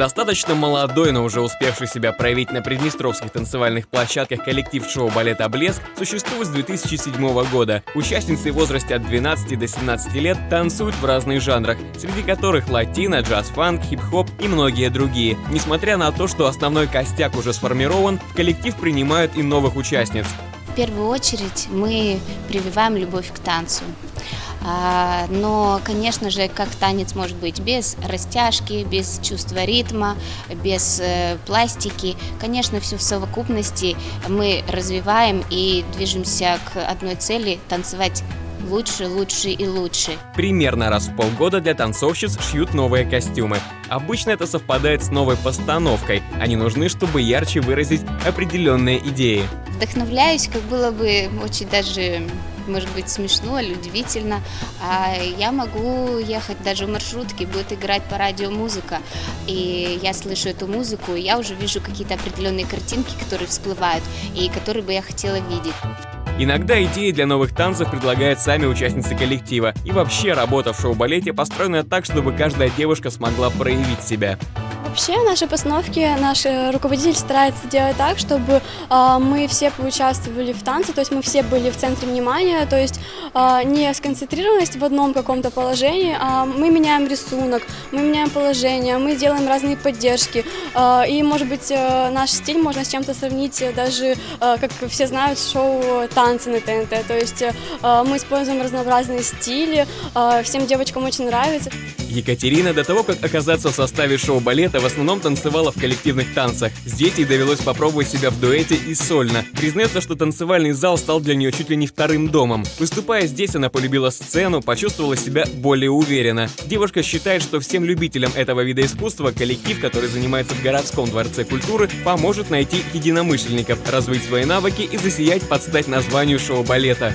Достаточно молодой, но уже успевший себя проявить на приднестровских танцевальных площадках коллектив шоу балета «Блеск» существует с 2007 года. Участницы в возрасте от 12 до 17 лет танцуют в разных жанрах, среди которых латино, джаз-фанк, хип-хоп и многие другие. Несмотря на то, что основной костяк уже сформирован, в коллектив принимают и новых участниц. В первую очередь мы прививаем любовь к танцу. А, но, конечно же, как танец может быть без растяжки, без чувства ритма, без э, пластики. Конечно, все в совокупности мы развиваем и движемся к одной цели – танцевать лучше, лучше и лучше. Примерно раз в полгода для танцовщиц шьют новые костюмы. Обычно это совпадает с новой постановкой. Они нужны, чтобы ярче выразить определенные идеи. Вдохновляюсь, как было бы очень даже может быть смешно или удивительно. А я могу ехать даже в маршрутке, будет играть по радио музыка, и я слышу эту музыку, и я уже вижу какие-то определенные картинки, которые всплывают, и которые бы я хотела видеть. Иногда идеи для новых танцев предлагают сами участницы коллектива. И вообще работа в шоу-балете построена так, чтобы каждая девушка смогла проявить себя. Вообще в нашей постановке наш э, руководитель старается делать так, чтобы э, мы все поучаствовали в танце, то есть мы все были в центре внимания, то есть э, не сконцентрированность в одном каком-то положении, а мы меняем рисунок, мы меняем положение, мы делаем разные поддержки. Э, и, может быть, э, наш стиль можно с чем-то сравнить даже, э, как все знают, шоу «Танцы» на ТНТ. То есть э, мы используем разнообразные стили, э, всем девочкам очень нравится. Екатерина до того, как оказаться в составе шоу-балета, в основном танцевала в коллективных танцах. Здесь ей довелось попробовать себя в дуэте и сольно. Признается, что танцевальный зал стал для нее чуть ли не вторым домом. Выступая здесь, она полюбила сцену, почувствовала себя более уверенно. Девушка считает, что всем любителям этого вида искусства коллектив, который занимается в городском дворце культуры, поможет найти единомышленников, развить свои навыки и засиять под стать названию шоу-балета.